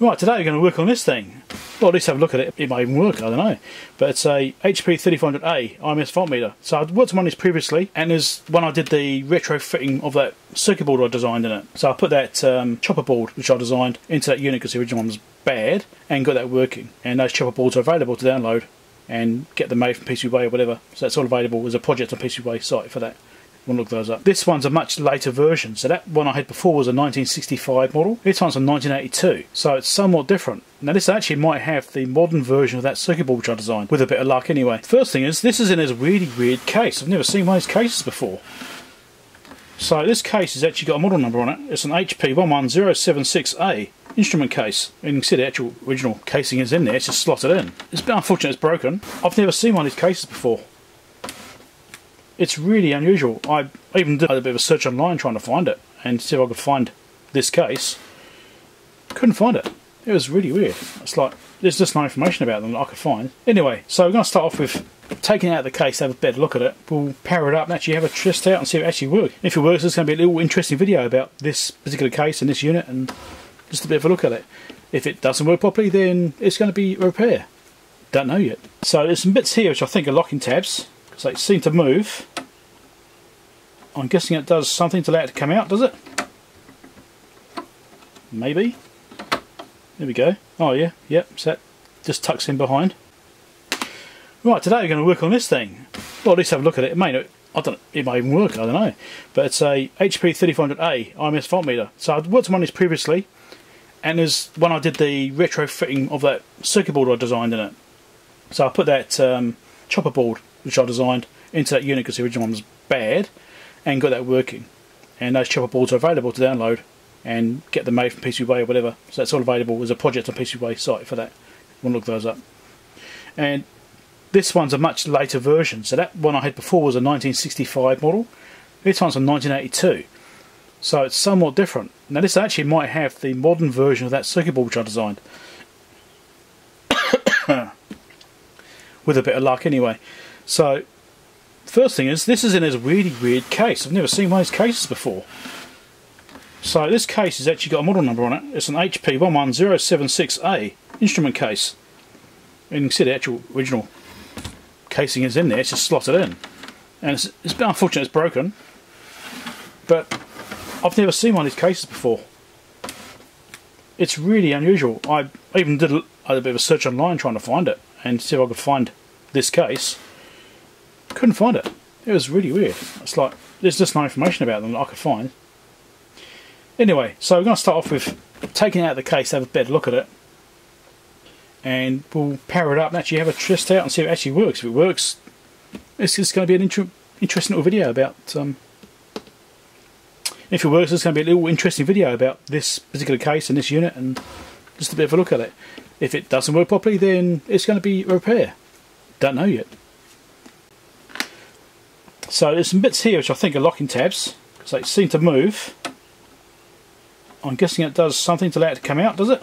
Right, today we're going to work on this thing. Well, at least have a look at it. It might even work, I don't know. But it's a HP 3500A RMS voltmeter. So I've worked on this previously, and there's when I did the retrofitting of that circuit board I designed in it. So I put that um, chopper board, which I designed, into that unit because the original one was bad, and got that working. And those chopper boards are available to download and get them made from PCBWay or whatever. So that's all available as a project on PCBWay site for that. We'll look those up. This one's a much later version. So that one I had before was a 1965 model. This one's a 1982. So it's somewhat different. Now this actually might have the modern version of that circuit board which I designed, with a bit of luck anyway. First thing is, this is in a really weird case. I've never seen one of these cases before. So this case has actually got a model number on it. It's an HP 11076A instrument case. And you can see the actual original casing is in there, it's just slotted in. It's been unfortunate it's broken. I've never seen one of these cases before. It's really unusual. I even did a bit of a search online trying to find it and see if I could find this case. Couldn't find it. It was really weird. It's like there's just no information about them that I could find. Anyway, so we're going to start off with taking out the case, have a better look at it. We'll power it up and actually have a test out and see if it actually works. If it works, there's going to be a little interesting video about this particular case and this unit and just a bit of a look at it. If it doesn't work properly, then it's going to be a repair. Don't know yet. So there's some bits here which I think are locking tabs because it seem to move. I'm guessing it does something to allow it to come out, does it? Maybe. There we go. Oh yeah, yep, so that just tucks in behind. Right, today we're going to work on this thing. Well, at least have a look at it. It may not, I don't it may even work, I don't know. But it's a HP 3500A RMS voltmeter. So I've worked on this previously, and there's when I did the retrofitting of that circuit board I designed in it. So I put that um, chopper board, which I designed, into that unit because the original one was bad, and got that working. And those chopper boards are available to download and get them made from PCBWay or whatever. So that's all available as a project on PCBWay site for that. We'll look those up. And this one's a much later version. So that one I had before was a 1965 model. This one's a 1982. So it's somewhat different. Now this actually might have the modern version of that circuit board which I designed. With a bit of luck anyway. So first thing is, this is in a really weird case. I've never seen one of these cases before. So this case has actually got a model number on it. It's an HP 11076A instrument case. And you can see the actual original casing is in there, it's just slotted in. And it's, unfortunate it's broken. But I've never seen one of these cases before. It's really unusual. I even did a, a bit of a search online trying to find it and see if I could find this case. Couldn't find it. It was really weird. It's like there's just no information about them that I could find. Anyway, so we're going to start off with taking out the case, have a better look at it, and we'll power it up and actually have a test out and see if it actually works. If it works, it's just going to be an inter interesting little video about. Um, if it works, it's going to be a little interesting video about this particular case and this unit, and just a bit of a look at it. If it doesn't work properly, then it's going to be repair. Don't know yet. So there's some bits here which I think are locking tabs because they seem to move. I'm guessing it does something to allow it to come out, does it?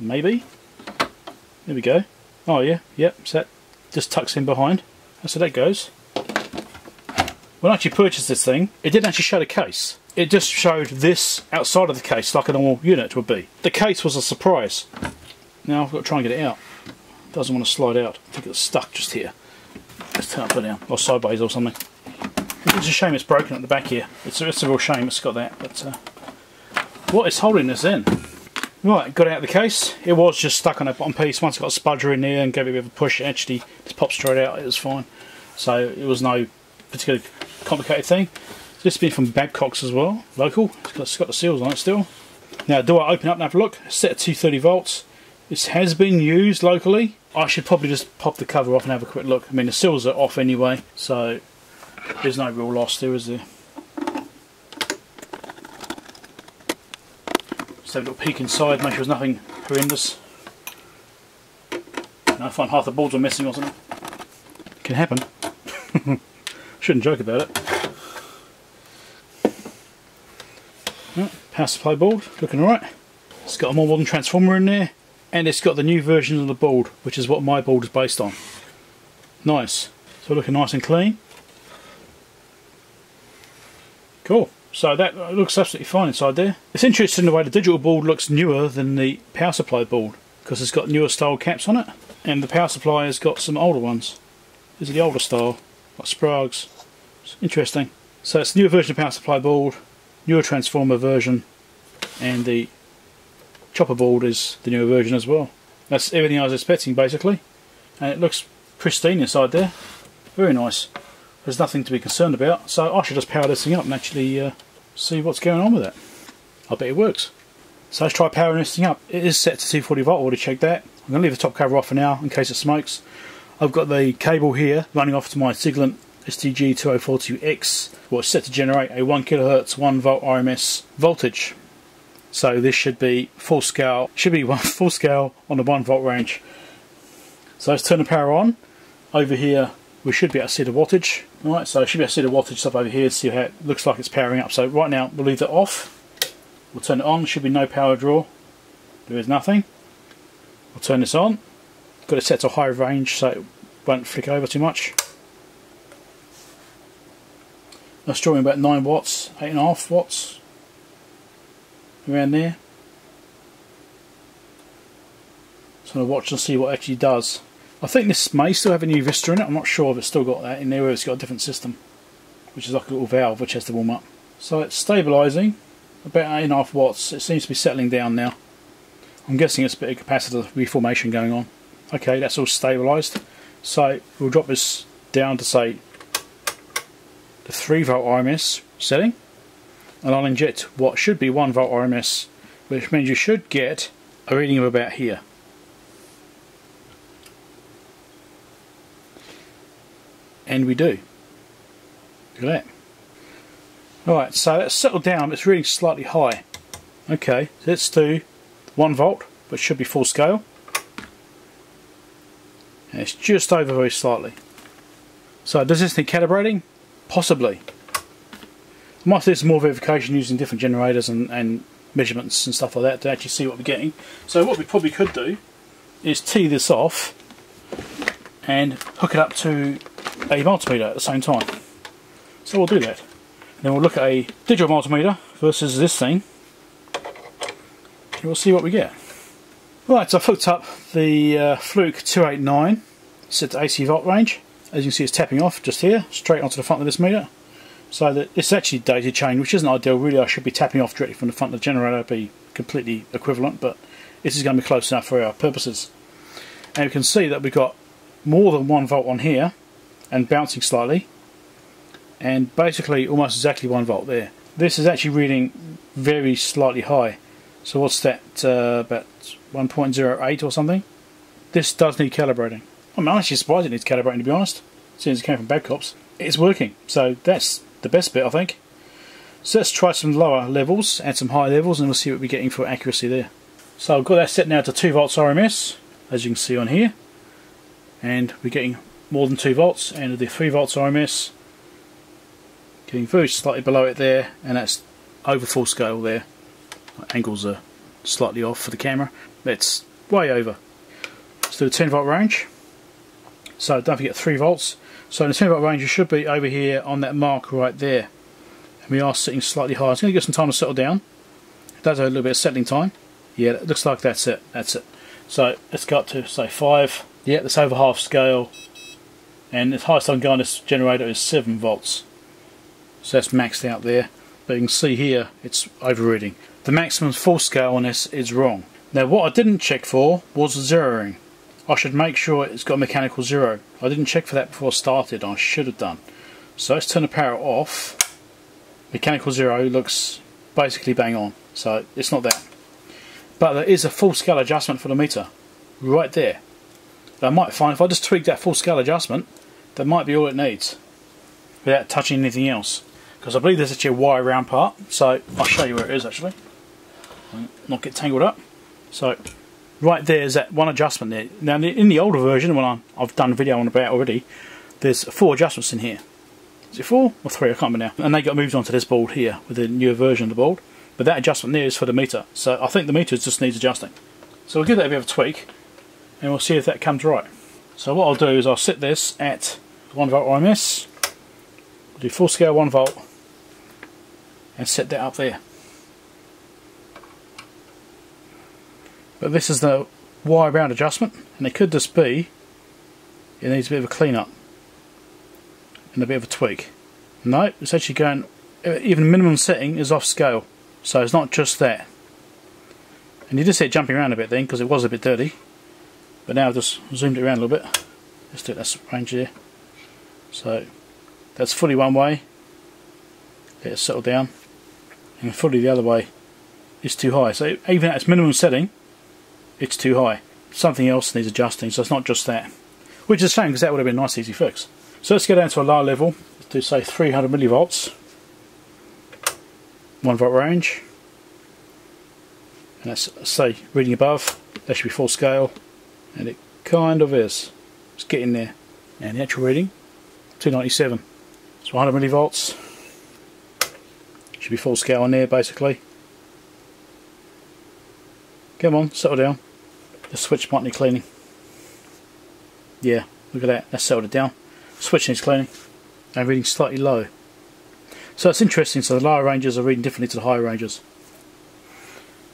Maybe. There we go. Oh yeah, yep, so that just tucks in behind. How that goes. When I actually purchased this thing, it didn't actually show the case. It just showed this outside of the case like a normal unit would be. The case was a surprise. Now I've got to try and get it out. Doesn't want to slide out. I think it's stuck just here. Let's turn upside down, or sideways or something. It's a shame it's broken at the back here. It's a, it's a real shame it's got that. But uh, what is holding this in? Right, got out of the case. It was just stuck on a bottom piece. Once I got a spudger in there and gave it a bit of a push, it actually just popped straight out. It was fine. So it was no particular complicated thing. This has been from Babcock's as well, local. It's got, it's got the seals on it still. Now, do I open up and have a look? Set at 230 volts. This has been used locally. I should probably just pop the cover off and have a quick look. I mean, the seals are off anyway, so there's no real loss there, is there? Just have a little peek inside, make sure there's nothing horrendous. I find half the boards are missing or something. Can happen. Shouldn't joke about it. power supply board, looking alright. It's got a more modern transformer in there, and it's got the new version of the board, which is what my board is based on. Nice. So looking nice and clean. Cool. So that looks absolutely fine inside there. It's interesting the way the digital board looks newer than the power supply board because it's got newer style caps on it and the power supply has got some older ones. These are the older style, like Sprague's. It's interesting. So it's a newer version of power supply board, newer transformer version and the chopper board is the newer version as well. That's everything I was expecting basically and it looks pristine inside there. Very nice there's nothing to be concerned about. So I should just power this thing up and actually uh, see what's going on with it. I bet it works. So let's try powering this thing up. It is set to 240 volt, I already checked that. I'm going to leave the top cover off for now in case it smokes. I've got the cable here running off to my Siglent SDG2042X, which is set to generate a 1 kHz 1 volt RMS voltage. So this should be full scale, should be one full scale on the 1 volt range. So let's turn the power on. Over here we should be able to see the wattage. Right, so should be able to see the wattage stuff over here see how it looks like it's powering up. So right now we'll leave that off. We'll turn it on, should be no power draw. There is nothing. We'll turn this on. Got it set to high range so it won't flick over too much. That's drawing about 9 watts, 8.5 watts. Around there. So I'm going to watch and see what it actually does. I think this may still have a Nuvistor in it. I'm not sure if it's still got that in there or it's got a different system. Which is like a little valve which has to warm up. So it's stabilising. About 8.5 watts. It seems to be settling down now. I'm guessing it's a bit of capacitor reformation going on. Okay, that's all stabilised. So we'll drop this down to say the 3 volt RMS setting. And I'll inject what should be 1 volt RMS. Which means you should get a reading of about here. and we do. Look at that. Alright, so that's settled down, it's really slightly high. Okay, let's do 1 volt, but should be full scale. And it's just over very slightly. So does this need calibrating? Possibly. Might do some more verification using different generators and, and measurements and stuff like that to actually see what we're getting. So what we probably could do is tee this off and hook it up to a multimeter at the same time. So we'll do that. And Then we'll look at a digital multimeter versus this thing. And we'll see what we get. Right, so I've hooked up the uh, Fluke 289 set to AC volt range. As you can see it's tapping off just here, straight onto the front of this meter. So that it's actually daisy chain, which isn't ideal. Really I should be tapping off directly from the front of the generator, be completely equivalent, but this is going to be close enough for our purposes. And you can see that we've got more than one volt on here, and bouncing slightly and basically almost exactly 1 volt there. This is actually reading very slightly high. So what's that, uh, about 1.08 or something? This does need calibrating. I'm actually surprised it needs calibrating to be honest, since it came from Babcock's. It's working, so that's the best bit I think. So let's try some lower levels and some high levels and we'll see what we're getting for accuracy there. So I've got that set now to 2 volts RMS, as you can see on here. And we're getting more than 2 volts and the 3 volts RMS getting very slightly below it there and that's over full scale there angles are slightly off for the camera it's way over let's do a 10 volt range so don't forget 3 volts so in the 10 volt range you should be over here on that mark right there. And we are sitting slightly higher. It's going to give some time to settle down. It does have a little bit of settling time. Yeah it looks like that's it. That's it. So let's go up to say 5 yeah that's over half scale. And the highest I can go on this generator is 7 volts. So that's maxed out there. But you can see here it's overreading. The maximum full scale on this is wrong. Now what I didn't check for was zeroing I should make sure it's got mechanical zero. I didn't check for that before I started. I should have done. So let's turn the power off. Mechanical zero looks basically bang on. So it's not that. But there is a full scale adjustment for the meter. Right there. I might find if I just tweak that full scale adjustment that might be all it needs without touching anything else. Because I believe there's actually a wire wound part. So I'll show you where it is actually. Not get tangled up. So right there is that one adjustment there. Now in the older version when I, have done a video on about already there's four adjustments in here. Is it four or three? I can't remember now. And they got moved onto this board here with the newer version of the board. But that adjustment there is for the meter. So I think the meter just needs adjusting. So we'll give that a bit of a tweak and we'll see if that comes right. So what I'll do is I'll set this at 1 volt RMS, do full scale 1 volt, and set that up there. But this is the wire wound adjustment and it could just be it needs a bit of a clean up and a bit of a tweak. No, it's actually going even minimum setting is off scale so it's not just that. And you just see it jumping around a bit then because it was a bit dirty but now I've just zoomed it around a little bit. Let's do this range there. So that's fully one way. Let it settle down. And fully the other way is too high. So even at its minimum setting, it's too high. Something else needs adjusting, so it's not just that. Which is a shame because that would have been a nice easy fix. So let's go down to a lower level. Let's do say 300 millivolts. 1 volt range. And that's say reading above. That should be full scale. And it kind of is. It's getting there. And the actual reading 297. So 100 millivolts. Should be full scale on there basically. Come on, settle down. The switch might need cleaning. Yeah, look at that, that's settled it down. Switch needs cleaning. And reading slightly low. So it's interesting, so the lower ranges are reading differently to the higher ranges.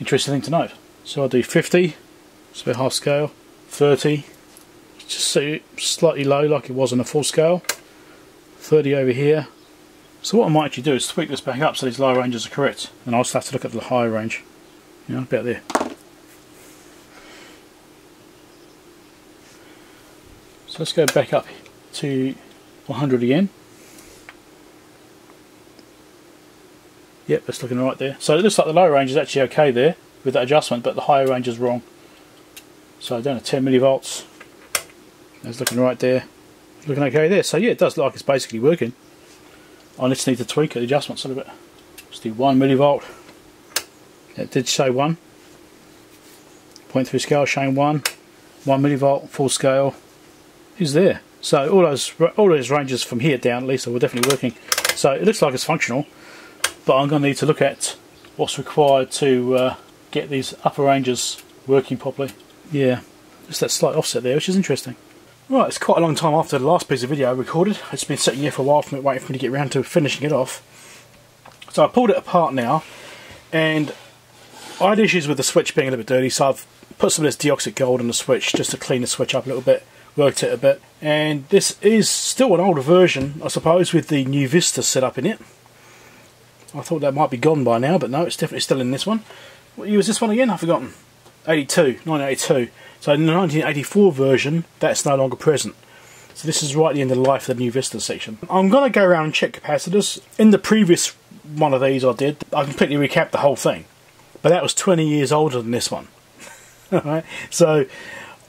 Interesting thing to note. So I'll do 50, it's about half scale, 30, just so slightly low like it was on a full scale, 30 over here. So what I might actually do is tweak this back up so these lower ranges are correct, and I'll just have to look at the higher range. You know, about there. Let's go back up to 100 again. Yep, that's looking right there. So it looks like the lower range is actually okay there with that adjustment, but the higher range is wrong. So down to 10 millivolts. That's looking right there. Looking okay there. So yeah, it does look like it's basically working. I just need to tweak the adjustments a little bit. Let's do 1 millivolt. It did say 1. 0.3 scale showing 1. 1 millivolt full scale is there. So all those all those ranges from here down at least are definitely working. So it looks like it's functional, but I'm going to need to look at what's required to uh, get these upper ranges working properly. Yeah, just that slight offset there, which is interesting. Right, it's quite a long time after the last piece of video I recorded. It's been sitting here for a while from it, waiting for me to get around to finishing it off. So I pulled it apart now, and I had issues with the switch being a little bit dirty, so I've put some of this deoxit gold on the switch just to clean the switch up a little bit worked it a bit. And this is still an older version, I suppose, with the Nuvistor set up in it. I thought that might be gone by now, but no, it's definitely still in this one. What year was this one again? I've forgotten. 82, 1982. So in the 1984 version, that's no longer present. So this is right at the end of the life of the Nuvistor section. I'm going to go around and check capacitors. In the previous one of these I did, I completely recapped the whole thing. But that was 20 years older than this one. Alright, so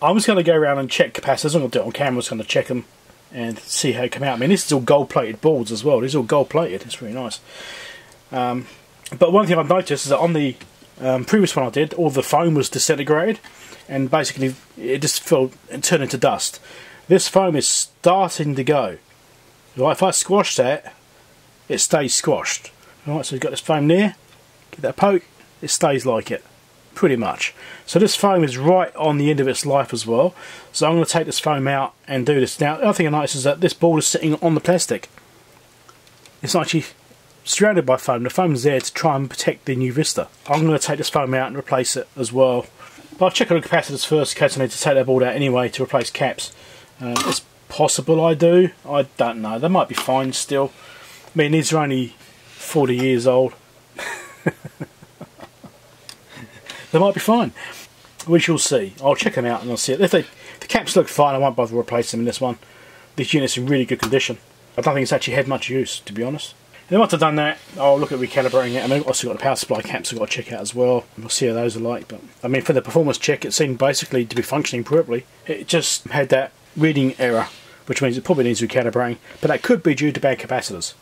I'm just going to go around and check capacitors. I'm going to do it on camera. I'm just going to check them and see how they come out. I mean, this is all gold-plated boards as well. These are all gold-plated. It's really nice. Um, but one thing I've noticed is that on the um, previous one I did, all the foam was disintegrated, and basically it just fell and turned into dust. This foam is starting to go. Right, if I squash that, it stays squashed. Right, so we've got this foam there. Give that a poke. It stays like it pretty much. So this foam is right on the end of its life as well. So I'm going to take this foam out and do this. Now, the other thing I noticed is that this board is sitting on the plastic. It's actually surrounded by foam. The foam is there to try and protect the Nuvistor. I'm going to take this foam out and replace it as well. But I'll check on the capacitors first in case I need to take that board out anyway to replace caps. Um, it's possible I do. I don't know. They might be fine still. I mean, these are only 40 years old. they might be fine. We shall see. I'll check them out and I'll see. If they, the caps look fine, I won't bother replacing them in this one. This unit's in really good condition. I don't think it's actually had much use, to be honest. And then once I've done that, I'll look at recalibrating it. I mean, I've also got the power supply caps I've got to check out as well. We'll see how those are like. But I mean, for the performance check, it seemed basically to be functioning properly. It just had that reading error, which means it probably needs recalibrating. But that could be due to bad capacitors.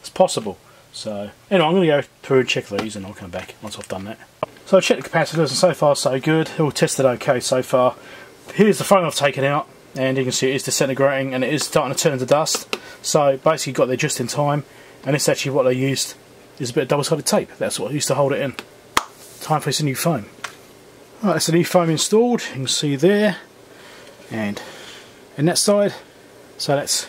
It's possible. So, anyway, I'm going to go through and check these and I'll come back once I've done that. So I checked the capacitors and so far so good. It all tested okay so far. Here's the phone I've taken out and you can see it is disintegrating and it is starting to turn to dust. So basically got there just in time and it's actually what they used is a bit of double-sided tape. That's what I used to hold it in. Time for this new foam. Right, that's the new foam installed. You can see there and in that side. So that's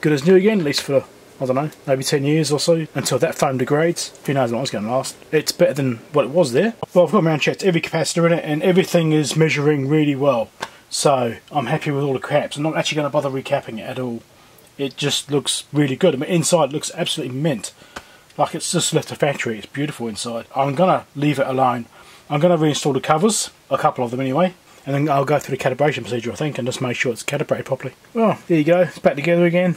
good as new again, at least for I don't know, maybe 10 years or so until that foam degrades. Who knows how long it's going to last. It's better than what it was there. Well, I've got around checked every capacitor in it and everything is measuring really well. So I'm happy with all the caps. I'm not actually going to bother recapping it at all. It just looks really good. I mean, inside looks absolutely mint. Like it's just left the factory. It's beautiful inside. I'm going to leave it alone. I'm going to reinstall the covers, a couple of them anyway, and then I'll go through the calibration procedure I think and just make sure it's calibrated properly. Well, there you go, it's back together again.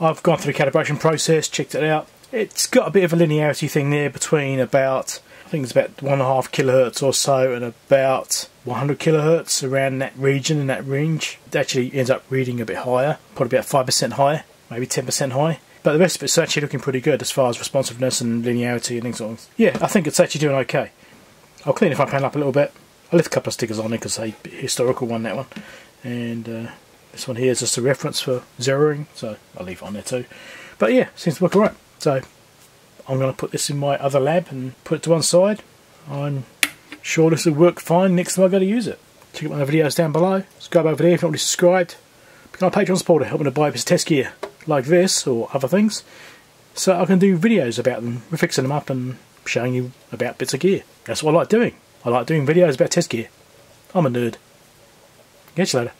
I've gone through the calibration process, checked it out. It's got a bit of a linearity thing there between about, I think it's about one and a half kilohertz or so and about 100 kilohertz around that region and that range. It actually ends up reading a bit higher, probably about 5% higher, maybe 10% high. But the rest of it's actually looking pretty good as far as responsiveness and linearity and things like that. Yeah, I think it's actually doing okay. I'll clean the front panel up a little bit. I left a couple of stickers on it because a historical one, that one. And uh, this one here is just a reference for zeroing, so I'll leave it on there too. But yeah, seems to work alright. So I'm going to put this in my other lab and put it to one side. I'm sure this will work fine next time I go to use it. Check out my videos down below. Subscribe over there if you're not already subscribed. Become a Patreon supporter, help me to buy this test gear like this or other things. So I can do videos about them, fixing them up and showing you about bits of gear. That's what I like doing. I like doing videos about test gear. I'm a nerd. Catch you later.